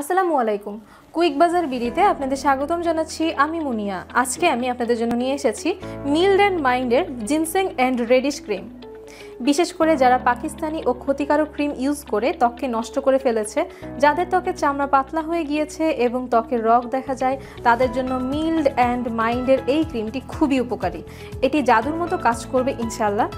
আসসালামু আলাইকুম। কুইক বাজার বিডিতে আপনাদের স্বাগতম জানাচ্ছি আমি মুনিয়া। আজকে আমি আপনাদের জন্য নিয়ে এসেছি মিল্ড অ্যান্ড মাইন্ডের জিনসেং অ্যান্ড রেডিশ ক্রিম। বিশেষ করে যারা পাকিস্তানি ও ক্ষতিকারক ক্রিম ইউজ করে ত্বককে নষ্ট করে ফেলেছে, যাদের ত্বকের চামড়া পাতলা হয়ে গিয়েছে এবং ত্বকের রগ দেখা যায়, তাদের জন্য মিল্ড অ্যান্ড মাইন্ডের এই ক্রিমটি খুবই উপকারী। এটি জাদুর মতো কাজ করবে ইনশাল্লাহ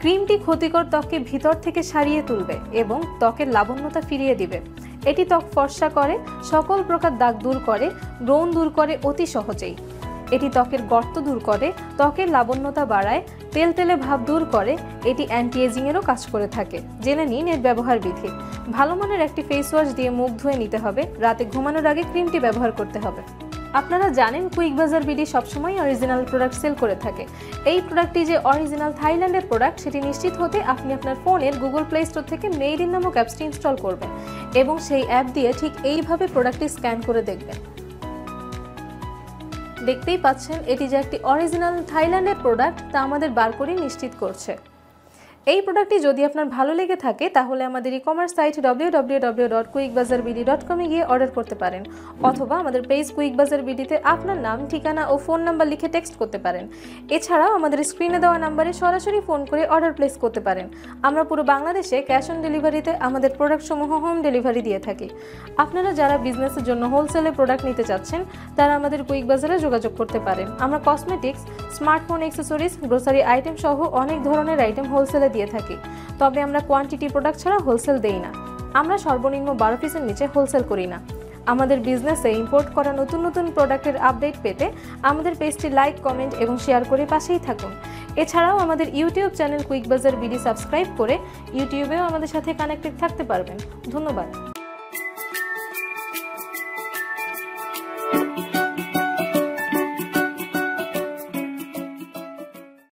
ক্রিমটি ক্ষতিকর ত্বককে ভিতর থেকে সারিয়ে তুলবে এবং ত্বকের লাবণ্যতা ফিরিয়ে দিবে। এটি ত্বক ফর্সা করে, সকল প্রকার দাগ দূর করে, ব্রণ দূর করে অতি সহজেই। এটি ত্বকের গর্ত দূর করে, ত্বকের লাবণ্যতা বাড়ায়, তেল তেলে ভাব দূর করে, এটি অ্যান্টি এজিংয়েরও কাজ করে থাকে। জেনে নিন এর ব্যবহার বিধি। ভালো মানের একটি ফেস ওয়াশ দিয়ে মুখ ধুয়ে নিতে হবে, রাতে ঘুমানোর আগে ক্রিমটি ব্যবহার করতে হবে। আপনারা জানেন কুইক বাজার বিডি সবসময় অরিজিনাল প্রোডাক্ট সেল করে থাকে। এই প্রোডাক্টটি যে অরিজিনাল থাইল্যান্ডের প্রোডাক্ট সেটি নিশ্চিত হতে আপনি আপনার ফোনের গুগল প্লে স্টোর থেকে মেড ইন নামক অ্যাপসটি ইনস্টল করবেন এবং সেই অ্যাপ দিয়ে ঠিক এইভাবে প্রোডাক্টটি স্ক্যান করে দেখবেন। দেখতেই পাচ্ছেন, এটি যে একটি অরিজিনাল থাইল্যান্ডের প্রোডাক্ট তা আমাদের বার করেই নিশ্চিত করছে। এই প্রোডাক্টটি যদি আপনার ভালো লেগে থাকে, তাহলে আমাদের e commerce site W W W dot quick Bazar dot গিয়ে অর্ডার করতে পারেন। অথবা আমাদের পেজ কুইক বাজার বিডিতে আপনার নাম, ঠিকানা ও ফোন নাম্বার লিখে টেক্সট করতে পারেন। এছাড়াও আমাদের স্ক্রিনে দেওয়া নাম্বারে সরাসরি ফোন করে অর্ডার প্লেস করতে পারেন। আমরা পুরো বাংলাদেশে ক্যাশ অন ডেলিভারিতে আমাদের প্রোডাক্টসমূহ হোম ডেলিভারি দিয়ে থাকি। আপনারা যারা বিজনেসের জন্য হোলসেলে প্রোডাক্ট নিতে চাচ্ছেন, তারা আমাদের কুইক বাজারে যোগাযোগ করতে পারেন। আমরা cosmetics smartphone accessories grocery item সহ অনেক ধরনের আইটেম হোলসেলে দিয়ে থাকি। তবে আমরা কোয়ান্টিটি প্রোডাক্ট ছাড়া হোলসেল দেই না। আমরা সর্বনিম্ন বারো পিসের নিচে হোলসেল করি না। আমাদের বিজনেসে ইম্পোর্ট করা নতুন নতুন প্রোডাক্টের আপডেট পেতে আমাদের পেজটি লাইক কমেন্ট এবং শেয়ার করে পাশেই থাকুন। এছাড়াও আমাদের YouTube channel quick Bazar BD subscribe করে ইউটিউবেও আমাদের সাথে কানেক্টেড থাকতে পারবেন। ধন্যবাদ।